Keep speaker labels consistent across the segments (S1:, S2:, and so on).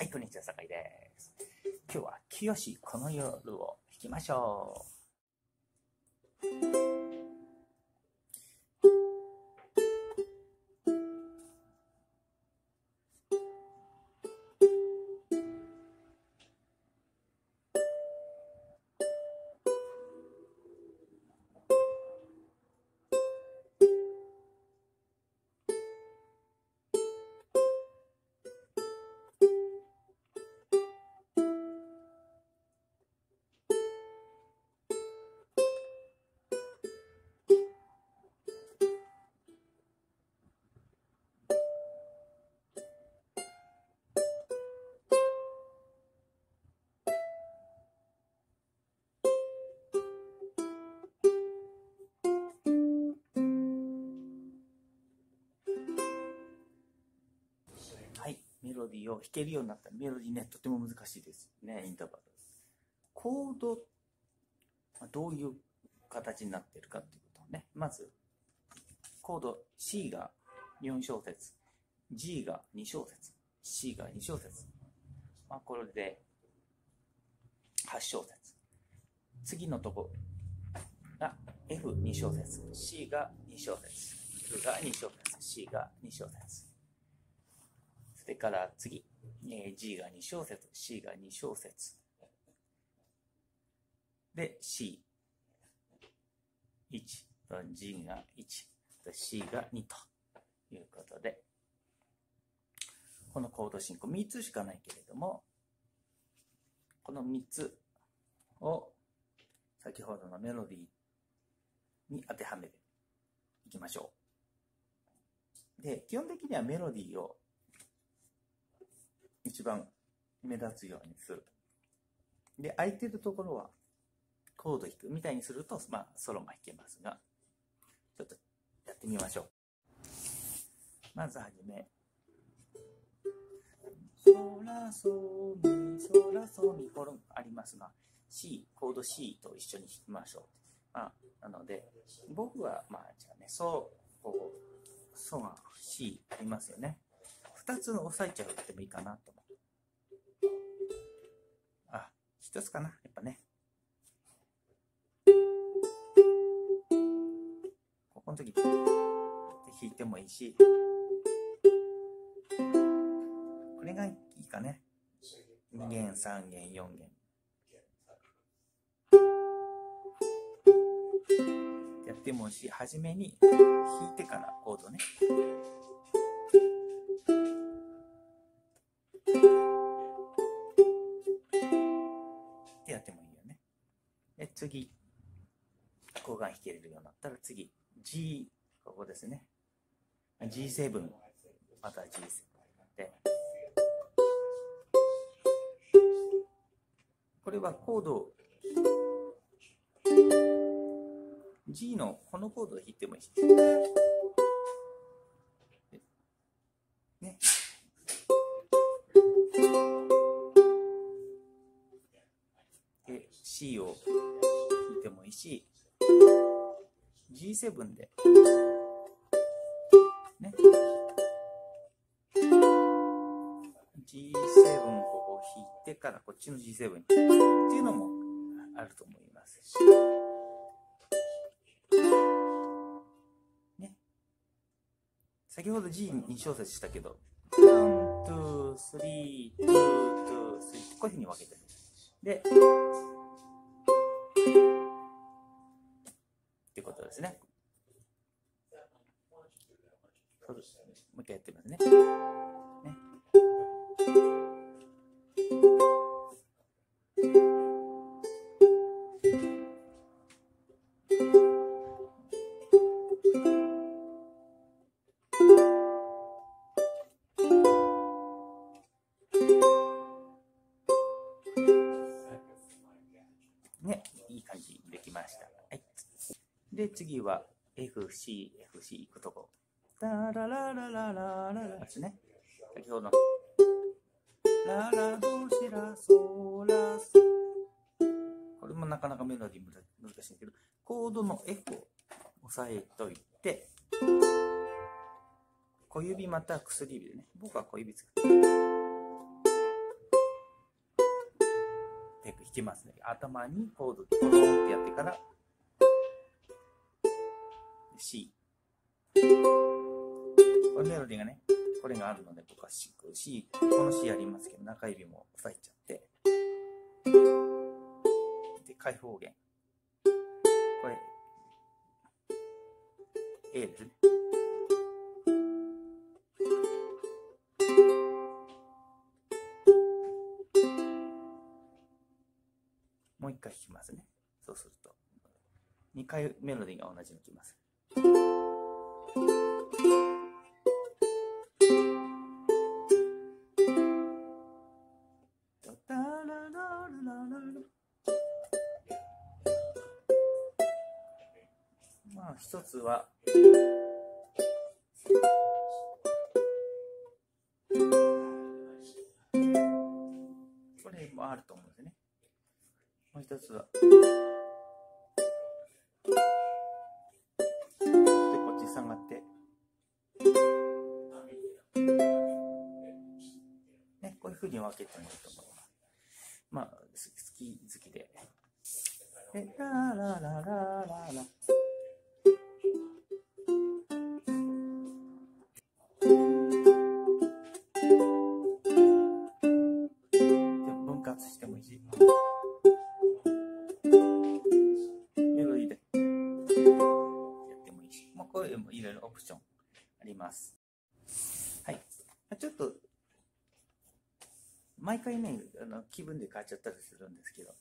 S1: はい、こんにちは、酒井です。今日は、清この夜を弾きましょう。ディーを弾けるようになったメロディーね、とても難しいですね、インターバル。コード、まあどういう形になってるかっていうことをね、まず、コード C が4小節、G が2小節、C が2小節。まあ、これで8小節。次のとこが F2 小節、C が2小節、F が2小節、C が2小節。それから次、えー G が2小節、C が2小節。で、C、1と G が1と C が2ということで、このコード進行。3つしかないけれども、この3つを先ほどのメロディーに当てはめていきましょう。で、基本的にはメロディーを一番目立つようにする。で、空いてるところはコード弾くみたいにすると、まあ、ソロも弾けますが、ちょっとやってみましょう。まずはじめ、ソラソミ、ソラソミ、コロンありますが、C、コード C と一緒に弾きましょう。まあ、なので、僕は、まあ、じゃあね、ソ、こう、ソが C ありますよね。二つ押さえちゃうってもいいかなと思一つかな、やっぱね。ここの時、弾いてもいいし、これがいいかね。2弦、3弦、4弦。やってもいいし、初めに弾いてからコードね。次、ここが弾けるようになったら次、G、ここですね。G7、また G7 で、これはコード、G のこのコードを弾いてもいいし。ね。で、C を弾いてもいいし、G7 で、ね。G7 ここ弾いてからこっちの G7 にっていうのもあると思いますし。ね。先ほど G2 小節したけど、1、2、3、2、2、3、こういうふうに分けてる。で、ってことですね。そうですもう一回やってみます。ね。ね、で、次は FC、FC 行くとこ。ダララララララですね。先ほどの。ララドシラソラソ。これもなかなかメロディー難しいけど、コードの F を押さえといて、小指また薬指でね。僕は小指使って。テイク弾きますね。頭にコードでコロンってやってから、C。これメロディーがね、これがあるので僕は C、C この C やりますけど、中指も押さえちゃって、で、開放弦。これ、A ですね。もう一回弾きますね。そうすると。2回メロディーが同じのきます。まあ一つはこれもあると思うんですね。もう一つは。に分けてもいいと思います。まあ、好き好きで。で、ララララララ。分割してもいい？し。オプションあります。はい。ちょっと、毎回ね、あの気分で変わっちゃったりするんですけど、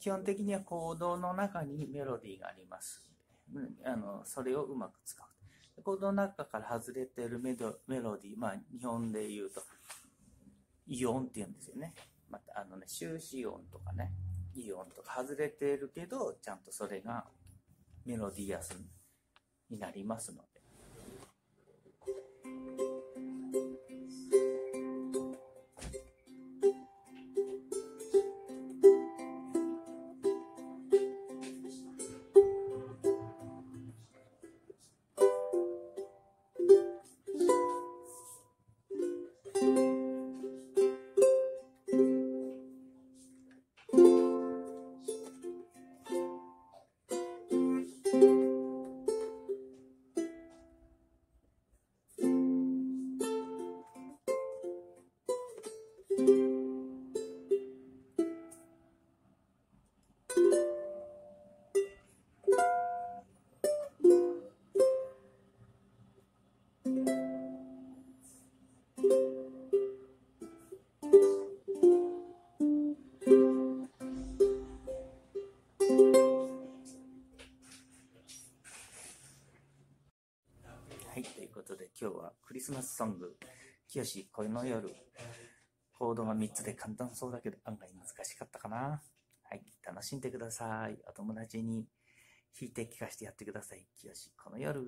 S1: 基本的にはコードの中にメロディーがあります。あのそれをうまく使う。コードの中から外れてるメドメロディー、まあ日本で言うと、イオンって言うんですよね。またあのね、終止音とかね、イオンとか外れてるけど、ちゃんとそれがメロディアスになりますので。スマスソング、きよし恋の夜。コードが3つで簡単そうだけど案外難しかったかな。はい、楽しんでください。お友達に弾いて聞かせてやってください。きよしこの夜。